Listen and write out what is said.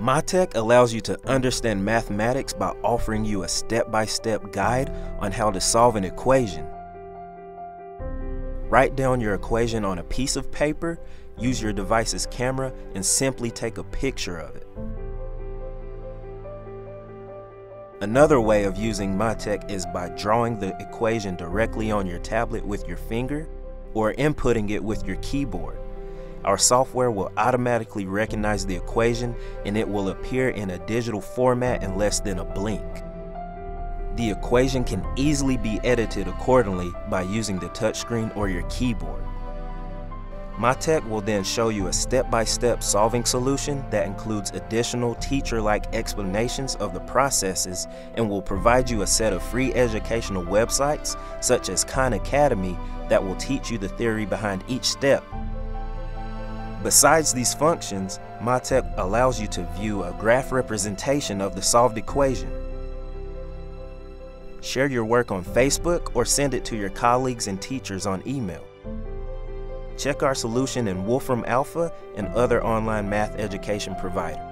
Matek allows you to understand mathematics by offering you a step-by-step -step guide on how to solve an equation. Write down your equation on a piece of paper, use your device's camera, and simply take a picture of it. Another way of using Matek is by drawing the equation directly on your tablet with your finger or inputting it with your keyboard. Our software will automatically recognize the equation and it will appear in a digital format in less than a blink. The equation can easily be edited accordingly by using the touchscreen or your keyboard. Matek will then show you a step-by-step -step solving solution that includes additional teacher-like explanations of the processes and will provide you a set of free educational websites such as Khan Academy that will teach you the theory behind each step. Besides these functions, Matek allows you to view a graph representation of the solved equation. Share your work on Facebook or send it to your colleagues and teachers on email. Check our solution in Wolfram Alpha and other online math education providers.